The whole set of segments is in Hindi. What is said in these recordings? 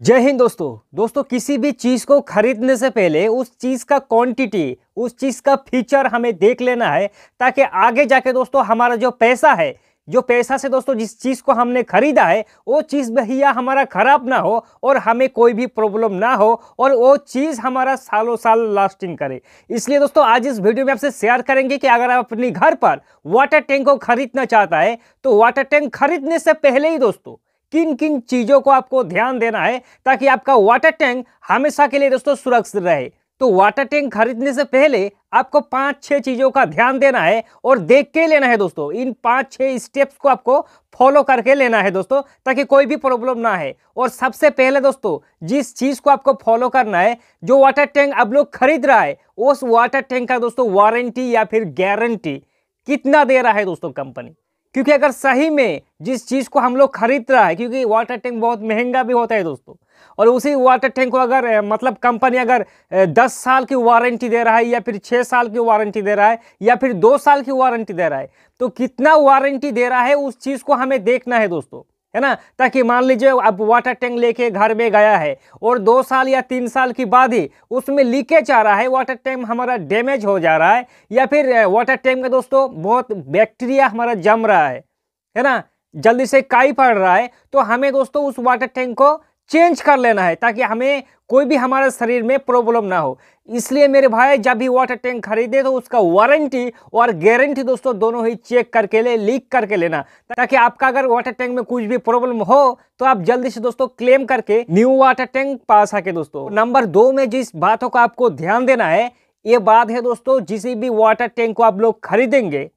जय हिंद दोस्तों। दोस्तों, किसी भी चीज़ को खरीदने से पहले उस चीज़ का क्वांटिटी उस चीज़ का फीचर हमें देख लेना है, ताकि आगे जाके दोस्तों हमारा जो पैसा है, जो पैसा से दोस्तों जिस चीज़ को हमने खरीदा है, वो चीज़ भैया हमारा ख़राब ना हो और हमें कोई भी प्रॉब्लम ना हो और वो चीज़ हमारा सालों साल लास्टिंग करे। इसलिए दोस्तों, आज इस वीडियो में आपसे शेयर करेंगे कि अगर आप अपने घर पर वाटर टैंक को खरीदना चाहता है तो वाटर टैंक खरीदने से पहले ही दोस्तों किन किन चीज़ों को आपको ध्यान देना है ताकि आपका वाटर टैंक हमेशा के लिए दोस्तों सुरक्षित रहे। तो वाटर टैंक खरीदने से पहले आपको पाँच छह चीज़ों का ध्यान देना है और देख के लेना है दोस्तों। इन पाँच छह स्टेप्स को आपको फॉलो करके लेना है दोस्तों, ताकि कोई भी प्रॉब्लम ना है और सबसे पहले दोस्तों, जिस चीज़ को आपको फॉलो करना है, जो वाटर टैंक आप लोग खरीद रहा है, उस वाटर टैंक का दोस्तों वारंटी या फिर गारंटी कितना दे रहा है दोस्तों कंपनी क्योंकि अगर सही में जिस चीज़ को हम लोग खरीद रहा है, क्योंकि वाटर टैंक बहुत महँगा भी होता है दोस्तों, और उसी वाटर टैंक को अगर मतलब कंपनी अगर दस साल की वारंटी दे रहा है या फिर छः साल की वारंटी दे रहा है या फिर दो साल की वारंटी दे रहा है तो कितना वारंटी दे रहा है उस चीज़ को हमें देखना है दोस्तों। है ना? ताकि मान लीजिए अब वाटर टैंक लेके घर में गया है और दो साल या तीन साल की बाद ही उसमें लीकेज आ रहा है वाटर टैंक हमारा डैमेज हो जा रहा है, या फिर वाटर टैंक में दोस्तों बहुत बैक्टीरिया हमारा जम रहा है है ना? जल्दी से काई पड़ रहा है तो हमें दोस्तों उस वाटर टैंक को चेंज कर लेना है ताकि हमें कोई भी हमारे शरीर में प्रॉब्लम ना हो। इसलिए मेरे भाई, जब भी वाटर टैंक खरीदे तो उसका वारंटी और गारंटी दोस्तों, दोनों ही चेक करके ले लीक करके लेना। ताकि आपका अगर वाटर टैंक में कुछ भी प्रॉब्लम हो तो आप जल्दी से दोस्तों क्लेम करके न्यू वाटर टैंक पा सके दोस्तों। नंबर दो में जिस बातों का आपको ध्यान देना है, ये बात है दोस्तों, जिस भी वाटर टैंक को आप लोग खरीदेंगे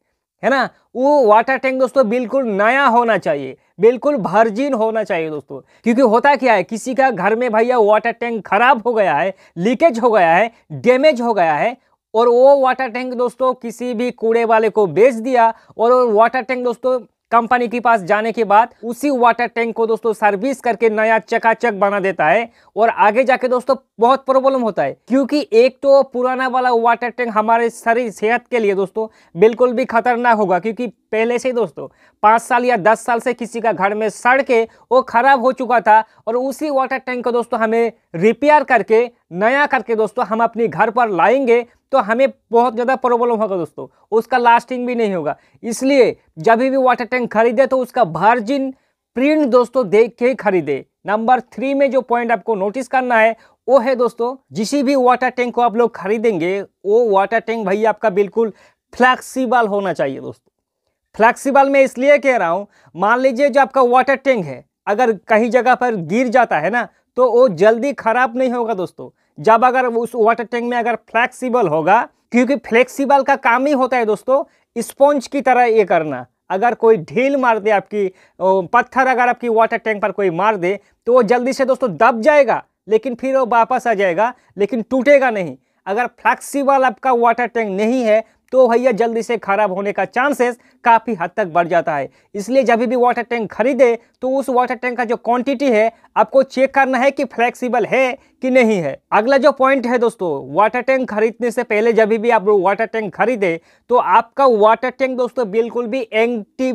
है ना? वो वाटर टैंक दोस्तों बिल्कुल नया होना चाहिए। बिल्कुल भर्जिन होना चाहिए दोस्तों। क्योंकि होता क्या है? किसी का घर में भैया वाटर टैंक खराब हो गया है लीकेज हो गया है डैमेज हो गया है, और वो वाटर टैंक दोस्तों किसी भी कूड़े वाले को बेच दिया, और वाटर टैंक दोस्तों कंपनी के पास जाने के बाद उसी वाटर टैंक को दोस्तों सर्विस करके नया चकाचक बना देता है और आगे जाके दोस्तों बहुत प्रॉब्लम होता है, क्योंकि एक तो पुराना वाला वाटर टैंक हमारे शरीर, सेहत के लिए दोस्तों बिल्कुल भी खतरनाक होगा, क्योंकि पहले से दोस्तों, पाँच साल या दस साल से किसी का घर में सड़ के वो खराब हो चुका था और उसी वाटर टैंक को दोस्तों हमें रिपेयर करके, नया करके दोस्तों हम अपने घर पर लाएँगे तो हमें बहुत ज़्यादा प्रॉब्लम होगा दोस्तों। उसका लास्टिंग भी नहीं होगा। इसलिए जब भी वाटर टैंक खरीदे तो उसका भार्जिन प्रिंट दोस्तों देख के ही खरीदे। नंबर थ्री में जो पॉइंट आपको नोटिस करना है, वो है दोस्तों, जिस भी वाटर टैंक को आप लोग खरीदेंगे, वो वाटर टैंक भैया आपका बिल्कुल फ्लैक्सीबल होना चाहिए दोस्तों। फ्लैक्सीबल में इसलिए कह रहा हूँ, मान लीजिए जो आपका वाटर टैंक है, अगर कहीं जगह पर गिर जाता है ना तो वो जल्दी खराब नहीं होगा दोस्तों। जब अगर उस वाटर टैंक में अगर फ्लैक्सीबल होगा, क्योंकि फ्लेक्सिबल का काम ही होता है दोस्तों स्पॉन्ज की तरह ये करना। अगर कोई ढील मार दे आपकी पत्थर अगर आपकी वाटर टैंक पर कोई मार दे तो वो जल्दी से दोस्तों दब जाएगा, लेकिन फिर वो वापस आ जाएगा, लेकिन टूटेगा नहीं। अगर फ्लैक्सीबल आपका वाटर टैंक नहीं है तो भैया जल्दी से खराब होने का चांसेस काफ़ी हद तक बढ़ जाता है। इसलिए जब भी वाटर टैंक खरीदे तो उस वाटर टैंक का जो क्वांटिटी है, आपको चेक करना है कि फ्लेक्सिबल है कि नहीं है। अगला जो पॉइंट है दोस्तों वाटर टैंक खरीदने से पहले जब भी आप वाटर टैंक खरीदे तो आपका वाटर टैंक दोस्तों बिल्कुल भी एंटी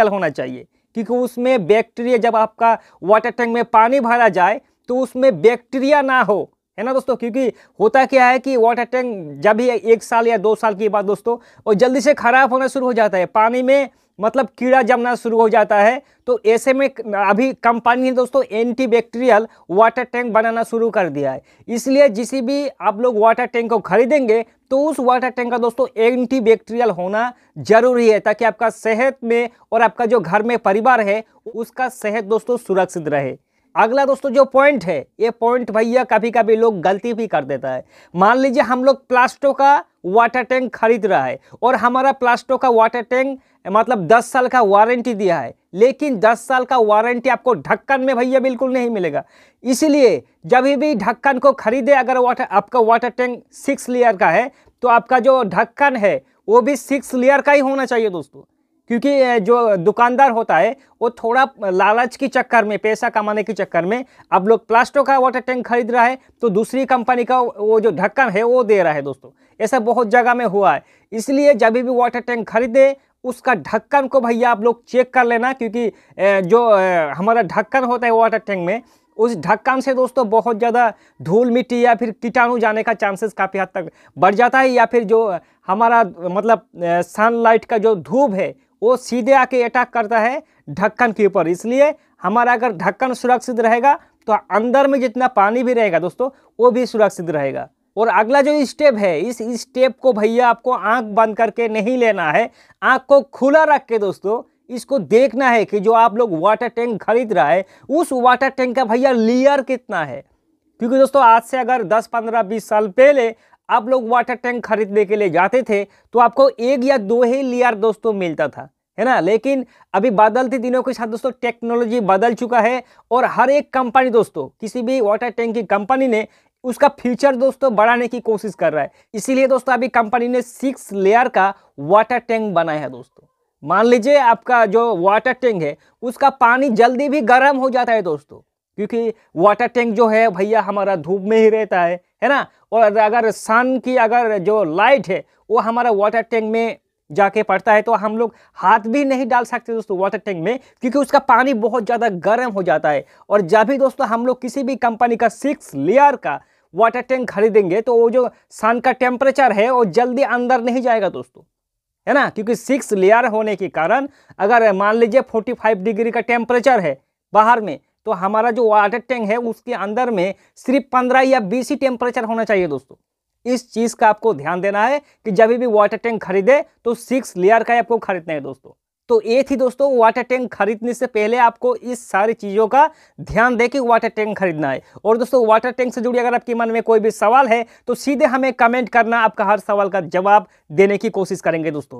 होना चाहिए। क्योंकि उसमें बैक्टीरिया जब आपका वाटर टैंक में पानी भरा जाए तो उसमें बैक्टीरिया ना हो। है ना दोस्तों? क्योंकि होता क्या है कि वाटर टैंक जब भी एक साल या दो साल के बाद दोस्तों, और जल्दी से खराब होना शुरू हो जाता है। पानी में मतलब कीड़ा जमना शुरू हो जाता है। तो ऐसे में अभी कंपनी ने दोस्तों एंटीबैक्टीरियल वाटर टैंक बनाना शुरू कर दिया है। इसलिए जिस भी आप लोग वाटर टैंक को खरीदेंगे तो उस वाटर टैंक का दोस्तों एंटीबैक्टीरियल होना ज़रूरी है, ताकि आपका सेहत में और आपका जो घर में परिवार है, उसका सेहत दोस्तों सुरक्षित रहे। अगला दोस्तों, जो पॉइंट है, ये पॉइंट भैया कभी कभी लोग गलती भी कर देता है। मान लीजिए, हम लोग प्लास्टो का वाटर टैंक खरीद रहा है और हमारा प्लास्टो का वाटर टैंक मतलब 10 साल का वारंटी दिया है। लेकिन 10 साल का वारंटी आपको ढक्कन में भैया बिल्कुल नहीं मिलेगा। इसलिए जब भी ढक्कन को खरीदे, अगर वाटर आपका वाटर टैंक सिक्स लेयर का है तो आपका जो ढक्कन है, वो भी सिक्स लेयर का ही होना चाहिए दोस्तों। क्योंकि जो दुकानदार होता है, वो थोड़ा लालच के चक्कर में, पैसा कमाने के चक्कर में, अब लोग प्लास्टो का वाटर टैंक खरीद रहा है तो दूसरी कंपनी का वो जो ढक्कन है, वो दे रहा है दोस्तों। ऐसा बहुत जगह में हुआ है। इसलिए जब भी वाटर टैंक खरीदे, उसका ढक्कन को भैया आप लोग चेक कर लेना, क्योंकि जो हमारा ढक्कन होता है वाटर टैंक में, उस ढक्कन से दोस्तों बहुत ज़्यादा धूल, मिट्टी या फिर कीटाणु जाने का चांसेस काफ़ी हद तक बढ़ जाता है, या फिर जो हमारा मतलब सनलाइट का जो धूप है वो सीधे आके अटैक करता है ढक्कन के ऊपर। इसलिए हमारा अगर ढक्कन सुरक्षित रहेगा तो अंदर में जितना पानी भी रहेगा दोस्तों, वो भी सुरक्षित रहेगा। और अगला जो स्टेप है, इस स्टेप को भैया आपको आँख बंद करके नहीं लेना है। आँख को खुला रख के दोस्तों, इसको देखना है कि जो आप लोग वाटर टैंक खरीद रहा है, उस वाटर टैंक का भैया लेयर कितना है? क्योंकि दोस्तों, आज से अगर 10 15 20 साल पहले आप लोग वाटर टैंक खरीदने के लिए जाते थे तो आपको एक या दो ही लेयर दोस्तों मिलता था, है ना? लेकिन अभी बदलते दिनों के साथ दोस्तों टेक्नोलॉजी बदल चुका है और हर एक कंपनी दोस्तों, किसी भी वाटर टैंक की कंपनी ने उसका फीचर दोस्तों बढ़ाने की कोशिश कर रहा है। इसीलिए दोस्तों, अभी कंपनी ने सिक्स लेयर का वाटर टैंक बनाया है दोस्तों। मान लीजिए आपका जो वाटर टैंक है, उसका पानी जल्दी भी गर्म हो जाता है दोस्तों, क्योंकि वाटर टैंक जो है भैया हमारा धूप में ही रहता है। है ना? और अगर सन की अगर जो लाइट है, वो हमारा वाटर टैंक में जाके पड़ता है तो हम लोग हाथ भी नहीं डाल सकते दोस्तों वाटर टैंक में, क्योंकि उसका पानी बहुत ज़्यादा गर्म हो जाता है। और जब भी दोस्तों हम लोग किसी भी कंपनी का सिक्स लेयर का वाटर टैंक खरीदेंगे तो वो जो सन का टेम्परेचर है, वो जल्दी अंदर नहीं जाएगा दोस्तों। है ना? क्योंकि सिक्स लेयर होने के कारण, अगर मान लीजिए 45 डिग्री का टेम्परेचर है बाहर में तो हमारा जो वाटर टैंक है उसके अंदर में सिर्फ़ 15 या 20 ही टेम्परेचर होना चाहिए दोस्तों। इस चीज़ का आपको ध्यान देना है कि जब भी वाटर टैंक खरीदे तो सिक्स लेयर का ही आपको खरीदना है दोस्तों। तो ये थी दोस्तों वाटर टैंक खरीदने से पहले आपको इस सारी चीज़ों का ध्यान दे कि वाटर टैंक खरीदना है। और दोस्तों वाटर टैंक से जुड़ी अगर आपके मन में कोई भी सवाल है तो सीधे हमें कमेंट करना, आपका हर सवाल का जवाब देने की कोशिश करेंगे दोस्तों।